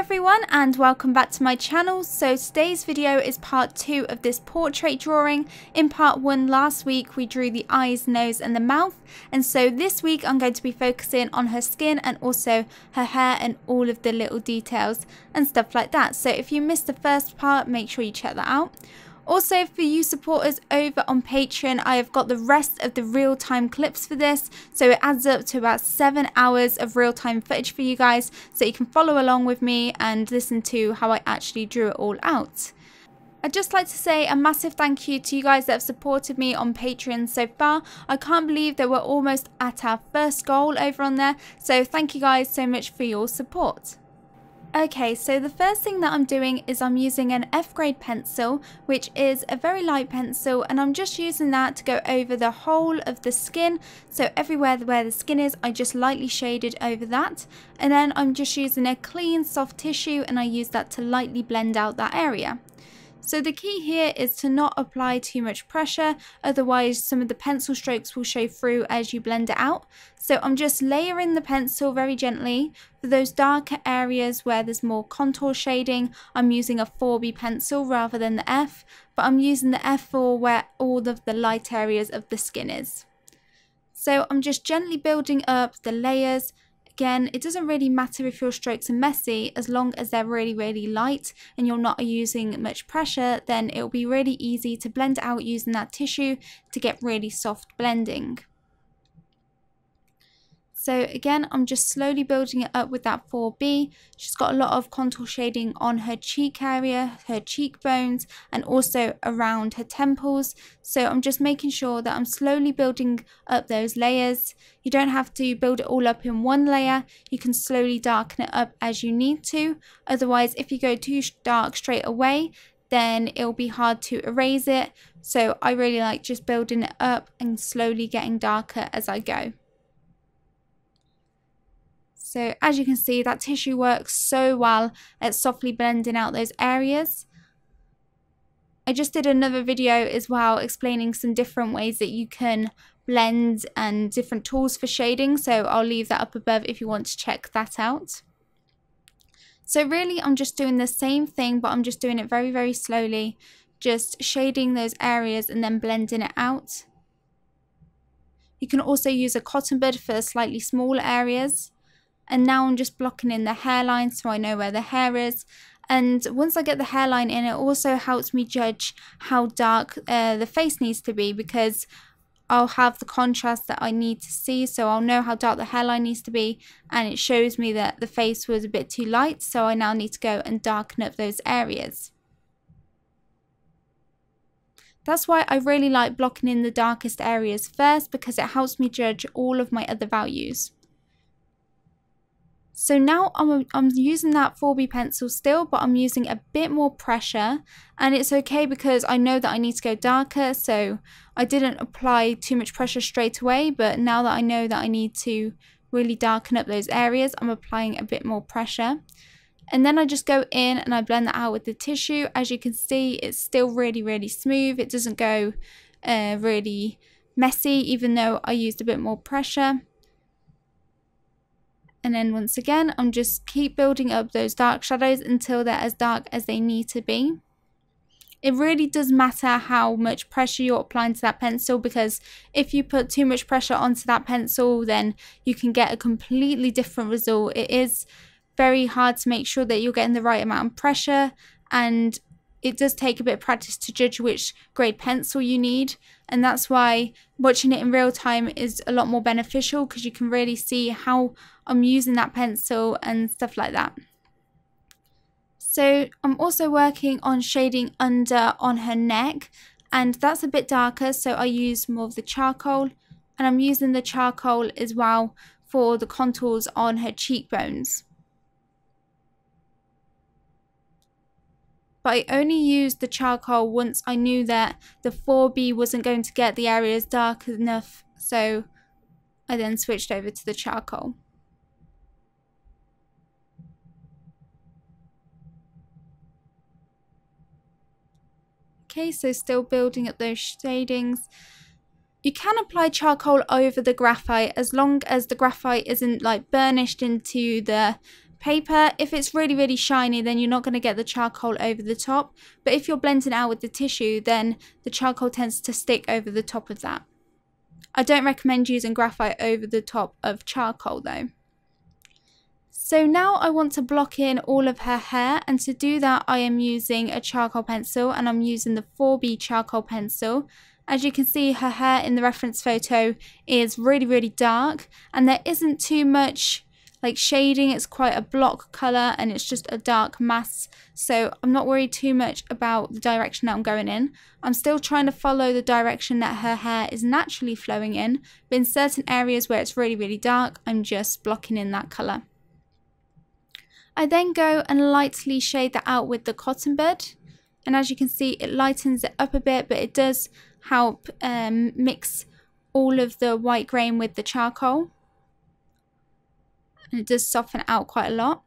everyone and welcome back to my channel. So today's video is part 2 of this portrait drawing. In part 1 last week we drew the eyes, nose and the mouth and so this week I'm going to be focusing on her skin and also her hair and all of the little details and stuff like that. So if you missed the first part make sure you check that out. Also, for you supporters over on Patreon, I have got the rest of the real-time clips for this. So it adds up to about seven hours of real-time footage for you guys. So you can follow along with me and listen to how I actually drew it all out. I'd just like to say a massive thank you to you guys that have supported me on Patreon so far. I can't believe that we're almost at our first goal over on there. So thank you guys so much for your support. Okay, so the first thing that I'm doing is I'm using an F grade pencil, which is a very light pencil, and I'm just using that to go over the whole of the skin. So everywhere where the skin is, I just lightly shaded over that. And then I'm just using a clean soft tissue and I use that to lightly blend out that area. So the key here is to not apply too much pressure, otherwise some of the pencil strokes will show through as you blend it out. So I'm just layering the pencil very gently. For those darker areas where there's more contour shading, I'm using a 4B pencil rather than the F, but I'm using the F4 where all of the light areas of the skin is. So I'm just gently building up the layers Again, it doesn't really matter if your strokes are messy as long as they're really, really light and you're not using much pressure, then it'll be really easy to blend out using that tissue to get really soft blending. So again, I'm just slowly building it up with that 4B. She's got a lot of contour shading on her cheek area, her cheekbones, and also around her temples. So I'm just making sure that I'm slowly building up those layers. You don't have to build it all up in one layer. You can slowly darken it up as you need to. Otherwise, if you go too dark straight away, then it'll be hard to erase it. So I really like just building it up and slowly getting darker as I go. So as you can see, that tissue works so well at softly blending out those areas. I just did another video as well explaining some different ways that you can blend and different tools for shading. So I'll leave that up above if you want to check that out. So really I'm just doing the same thing, but I'm just doing it very, very slowly. Just shading those areas and then blending it out. You can also use a cotton bud for slightly smaller areas and now I'm just blocking in the hairline so I know where the hair is and once I get the hairline in it also helps me judge how dark uh, the face needs to be because I'll have the contrast that I need to see so I'll know how dark the hairline needs to be and it shows me that the face was a bit too light so I now need to go and darken up those areas. That's why I really like blocking in the darkest areas first because it helps me judge all of my other values. So now I'm, I'm using that 4B pencil still, but I'm using a bit more pressure. And it's okay because I know that I need to go darker. So I didn't apply too much pressure straight away. But now that I know that I need to really darken up those areas, I'm applying a bit more pressure. And then I just go in and I blend that out with the tissue. As you can see, it's still really, really smooth. It doesn't go uh, really messy, even though I used a bit more pressure. And then once again, I'm just keep building up those dark shadows until they're as dark as they need to be. It really does matter how much pressure you're applying to that pencil because if you put too much pressure onto that pencil, then you can get a completely different result. It is very hard to make sure that you're getting the right amount of pressure and it does take a bit of practice to judge which grade pencil you need and that's why watching it in real time is a lot more beneficial because you can really see how I'm using that pencil and stuff like that. So I'm also working on shading under on her neck and that's a bit darker so I use more of the charcoal and I'm using the charcoal as well for the contours on her cheekbones. But I only used the charcoal once I knew that the 4B wasn't going to get the areas dark enough so I then switched over to the charcoal. Okay, so still building up those shadings. You can apply charcoal over the graphite as long as the graphite isn't like burnished into the paper. If it's really, really shiny, then you're not going to get the charcoal over the top. But if you're blending out with the tissue, then the charcoal tends to stick over the top of that. I don't recommend using graphite over the top of charcoal though. So now I want to block in all of her hair and to do that I am using a charcoal pencil and I'm using the 4B charcoal pencil. As you can see her hair in the reference photo is really really dark and there isn't too much like shading it's quite a block colour and it's just a dark mass. So I'm not worried too much about the direction that I'm going in. I'm still trying to follow the direction that her hair is naturally flowing in but in certain areas where it's really really dark I'm just blocking in that colour I then go and lightly shade that out with the cotton bud and as you can see it lightens it up a bit but it does help um, mix all of the white grain with the charcoal and it does soften out quite a lot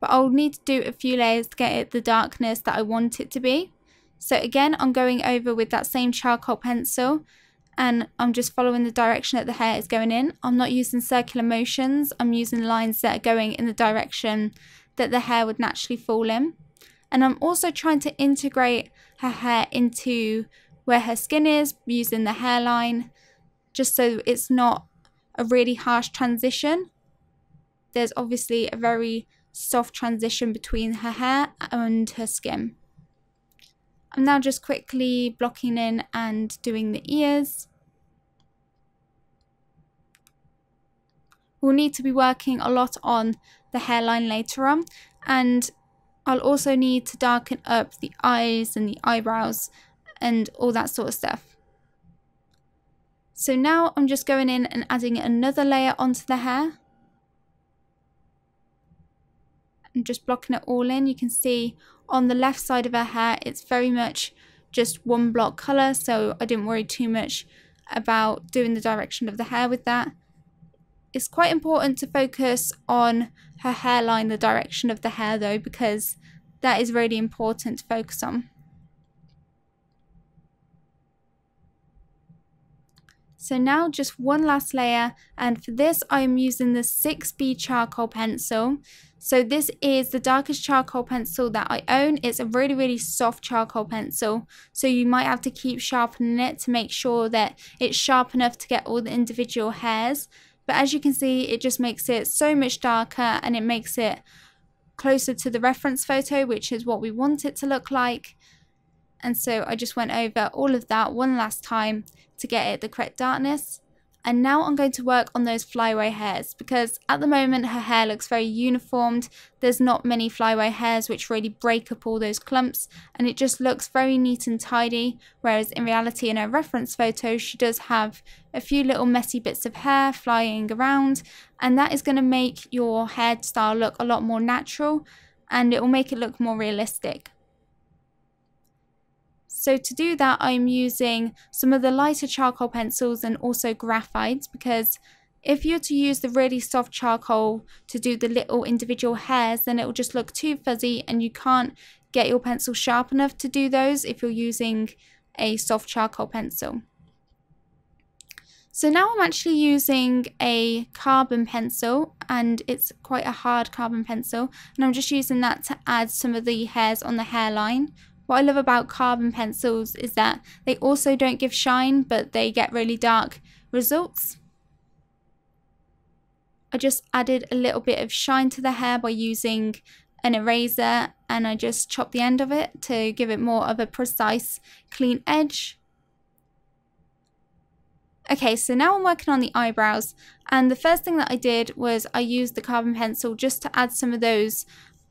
but I'll need to do a few layers to get it the darkness that I want it to be so again I'm going over with that same charcoal pencil and I'm just following the direction that the hair is going in. I'm not using circular motions, I'm using lines that are going in the direction that the hair would naturally fall in. And I'm also trying to integrate her hair into where her skin is using the hairline, just so it's not a really harsh transition. There's obviously a very soft transition between her hair and her skin. I'm now just quickly blocking in and doing the ears. We'll need to be working a lot on the hairline later on and I'll also need to darken up the eyes and the eyebrows and all that sort of stuff. So now I'm just going in and adding another layer onto the hair. And just blocking it all in. You can see on the left side of her hair, it's very much just one block colour, so I didn't worry too much about doing the direction of the hair with that. It's quite important to focus on her hairline, the direction of the hair though, because that is really important to focus on. So now just one last layer and for this I am using the 6B charcoal pencil. So this is the darkest charcoal pencil that I own. It's a really, really soft charcoal pencil. So you might have to keep sharpening it to make sure that it's sharp enough to get all the individual hairs. But as you can see, it just makes it so much darker and it makes it closer to the reference photo, which is what we want it to look like. And so I just went over all of that one last time to get it the correct darkness. And now I'm going to work on those flyaway hairs because at the moment her hair looks very uniformed. There's not many flyaway hairs which really break up all those clumps and it just looks very neat and tidy. Whereas in reality in her reference photo she does have a few little messy bits of hair flying around and that is going to make your hairstyle look a lot more natural and it will make it look more realistic. So to do that, I'm using some of the lighter charcoal pencils and also graphite because if you're to use the really soft charcoal to do the little individual hairs, then it will just look too fuzzy and you can't get your pencil sharp enough to do those if you're using a soft charcoal pencil. So now I'm actually using a carbon pencil and it's quite a hard carbon pencil and I'm just using that to add some of the hairs on the hairline what I love about carbon pencils is that they also don't give shine, but they get really dark results. I just added a little bit of shine to the hair by using an eraser and I just chopped the end of it to give it more of a precise clean edge. Okay, so now I'm working on the eyebrows and the first thing that I did was I used the carbon pencil just to add some of those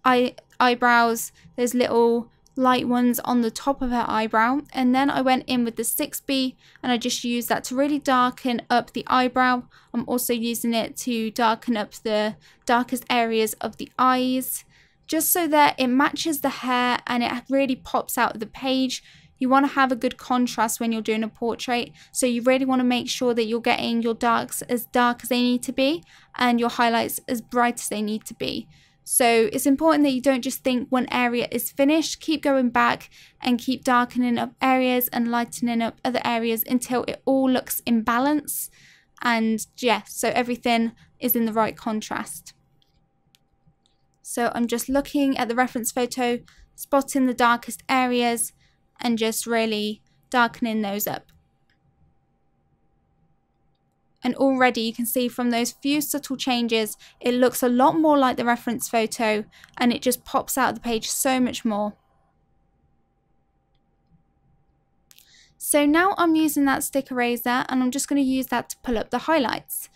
eye eyebrows, those little light ones on the top of her eyebrow and then I went in with the 6B and I just used that to really darken up the eyebrow. I'm also using it to darken up the darkest areas of the eyes just so that it matches the hair and it really pops out of the page. You want to have a good contrast when you're doing a portrait so you really want to make sure that you're getting your darks as dark as they need to be and your highlights as bright as they need to be. So it's important that you don't just think one area is finished. Keep going back and keep darkening up areas and lightening up other areas until it all looks in balance. And yeah, so everything is in the right contrast. So I'm just looking at the reference photo, spotting the darkest areas and just really darkening those up. And already you can see from those few subtle changes, it looks a lot more like the reference photo and it just pops out of the page so much more. So now I'm using that stick eraser and I'm just going to use that to pull up the highlights.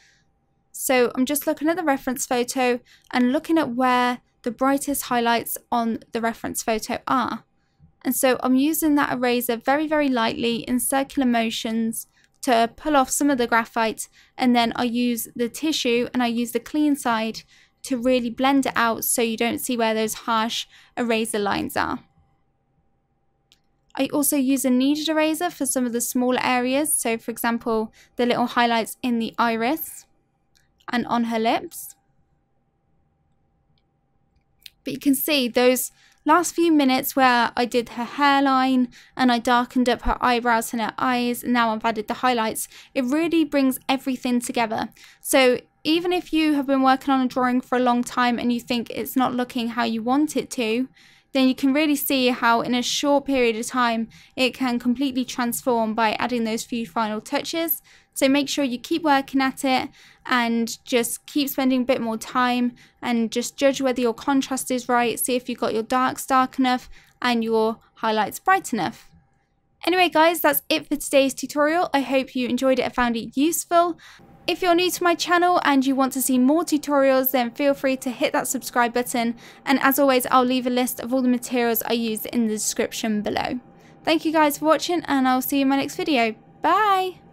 So I'm just looking at the reference photo and looking at where the brightest highlights on the reference photo are. And so I'm using that eraser very, very lightly in circular motions to pull off some of the graphite and then I use the tissue and I use the clean side to really blend it out so you don't see where those harsh eraser lines are. I also use a kneaded eraser for some of the smaller areas, so for example the little highlights in the iris and on her lips. But you can see those last few minutes where I did her hairline and I darkened up her eyebrows and her eyes, and now I've added the highlights, it really brings everything together. So even if you have been working on a drawing for a long time and you think it's not looking how you want it to, then you can really see how in a short period of time it can completely transform by adding those few final touches. So make sure you keep working at it and just keep spending a bit more time and just judge whether your contrast is right, see if you've got your darks dark enough and your highlights bright enough. Anyway guys, that's it for today's tutorial. I hope you enjoyed it and found it useful. If you're new to my channel and you want to see more tutorials then feel free to hit that subscribe button and as always I'll leave a list of all the materials I use in the description below. Thank you guys for watching and I'll see you in my next video. Bye!